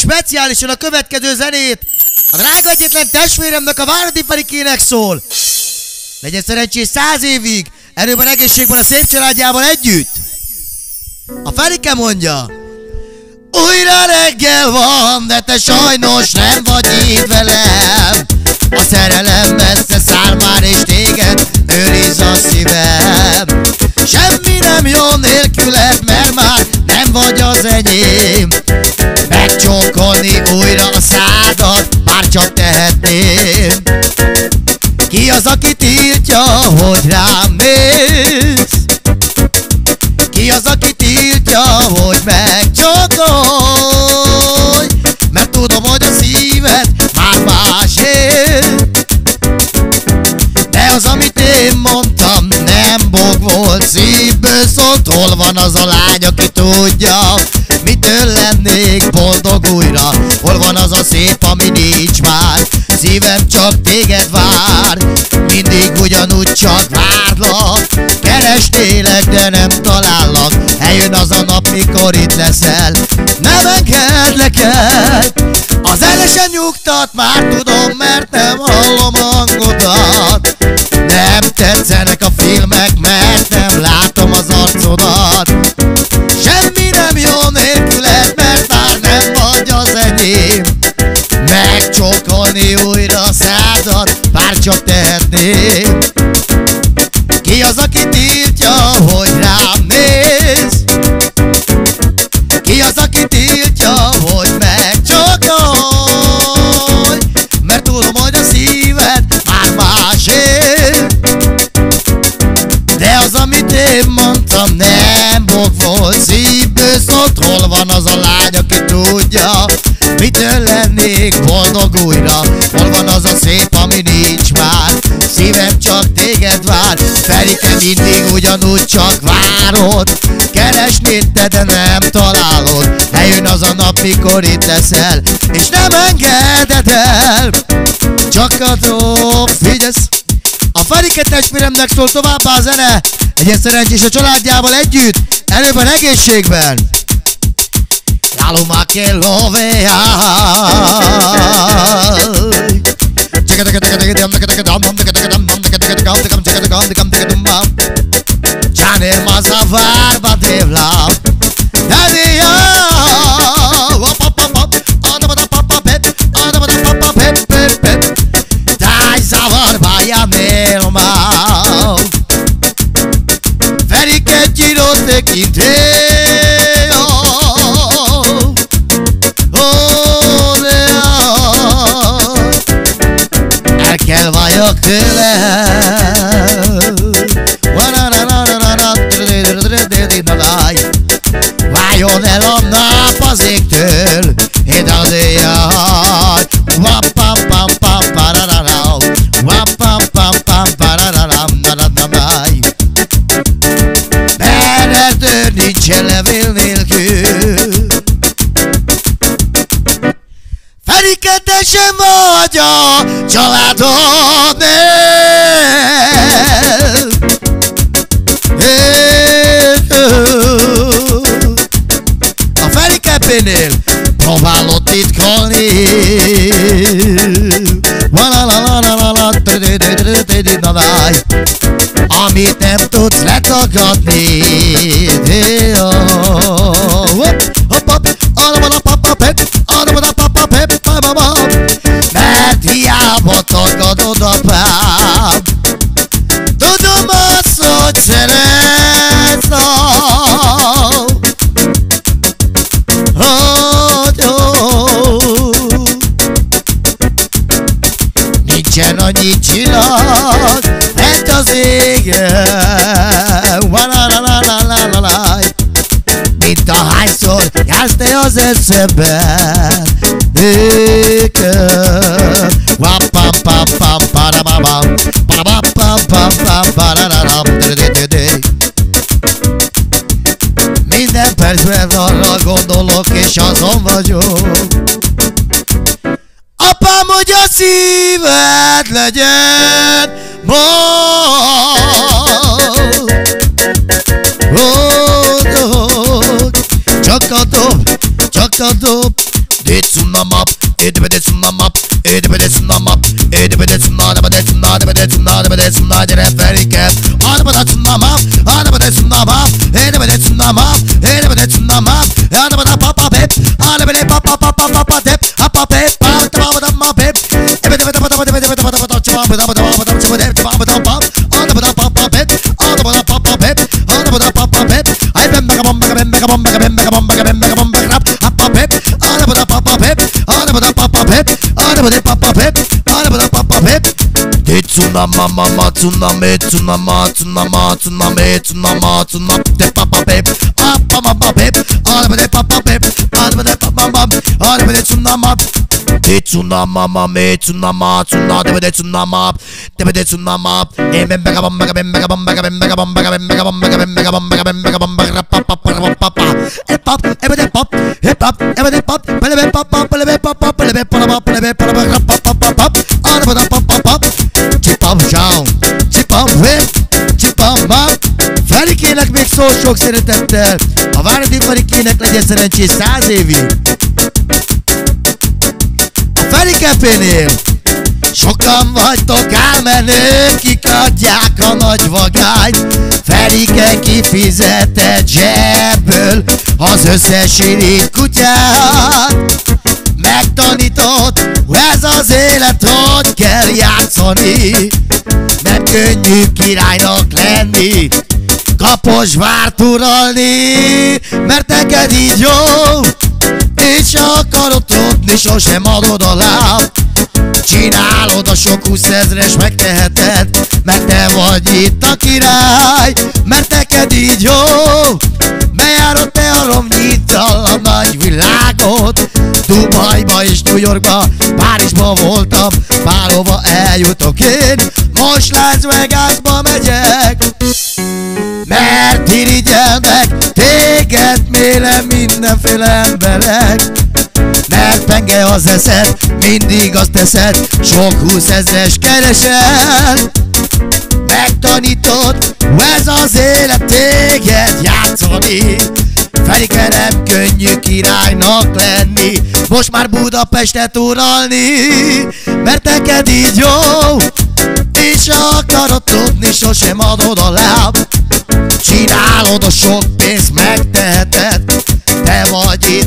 speciálisan a következő zenét a drága egyetlen testvéremnek a Váradi Ferikének szól. Legyen szerencsés száz évig, erőben egészségben a szép családjával együtt. A Ferike mondja, újra reggel van, de te sajnos nem vagy itt velem. A szerelem messze száll már és téged őriz a szívem. Semmi nem jó nélküled, mert már nem vagy az enyém. Tehetném. Ki az, aki tiltja, hogy rám néz? Ki az, aki tiltja, hogy megcsokolj? Mert tudom, hogy a szíved már másé. De az, amit én mondtam, nem bog volt szívből szólt Hol van az a lány, aki tudja, mitől lennék boldog újra Hol van az a szép, ami nincs már Szívem csak téged vár. Mindig ugyanúgy csak várlak. Keresnélek, de nem talállak. Eljön az a nap, mikor itt leszel. Nem engedlek el Az elesen nyugtat, már tudom, mert nem hallom hangodat. Nem tetszenek a filmek, tudja, mitől lennék boldog újra? Hol van az a szép, ami nincs már? Szívem csak téged vár Ferike mindig ugyanúgy csak várod. Keresnéd te, de nem találod. Eljön az a nap, mikor itt leszel És nem engeded el. Csak a dob, figyelsz? A Ferike testvéremnek szól továbbá a zene. Egyen szerencsés a családjával együtt Előben egészségben l'alma che lo vea জানের মাঝা ভার বাঁধেলাম Very catchy, no taking day. Nincsen levél nélkül. Ferike, sem vagy a családodnél A Ferikepénél próbálod titkolni Amit nem tudsz letagadni. Mert Wa-la-la-la-la-la-la. Mint ahányszor jársz te az eszemben Nékem Wa-pam-pam-pam-parababam Ba-ba-pam-pam-pam-parararam Dö-dö-dö-dö. Minden percben arra gondolok és azon vagyok. Apám, hogy a szíved legyen. Boldog başladım Dit sunamap, edibede sunamap, edibede sunamap Edibede sunan, edibede sunan, edibede sunan, edibede sunan Referi kep Arabada sunamap, arabada sunamap, edibede sunamap, edibede sunamap Arabada papap hep, arabada papap papap papap hep Hapap hep, artı babada map hep Ebede bede bede bede bede bede bede bede Çıvam bede bede bede bede bede Çıvam bede pap, arabada pap pap hep Arabada pap pap hep, arabada pap pap hep Ay bembeka bombeka bembeka bombeka bembeka bombeka bembeka pep, arabada papa pep, arabada papa pep. De tsunama mama tsunami tsunama tsunama tsunami tsunama tsunami de papa pep, papa mama pep, arabada papa pep, arabada papa mama, arabada tsunama. De tsunama mama tsunama tsunama de tsunama de tsunama. Em bega bam bega bam bega bam bega bam bega bam bega bam bega bam bega bam bega bam bega bam bega bam bega papa papa papa. Hip hop, everyday pop, hip hop, everyday pop. Szól sok szeretettel. A Váradi Ferikének legyen szerencsés száz évig? A Ferikepénél Sokan vagytok elmenők, kik adják a nagy vagányt. Ferike kifizetett zsebből az összes irigy kutyát. Megtanított, ez az élet, hogy kell játszani. Nem könnyű királynak lenni Kaposvárt uralni Mert neked így jó. És akarod tudni, sosem adod a Csinálod a sok húszezres, megteheted Mert te vagy itt a király Mert neked így jó. Bejárod te a romnyiddal a nagy világot. Dubajba és New Yorkba, Párizsba voltam Bárhova eljutok én. Most Las Vegasba megyek Mert irigyelnek Téged mélem mindenféle emberek. Mert penge az eszed, mindig azt teszed Sok húszezres keresel. Megtanítod, ez az élet téged játszani. Ferike nem könnyű királynak lenni Most már Budapestet uralni. Mert neked így jó És akarod tudni, sosem adod a láb Csinálod a sok pénzt, megteheted. Te vagy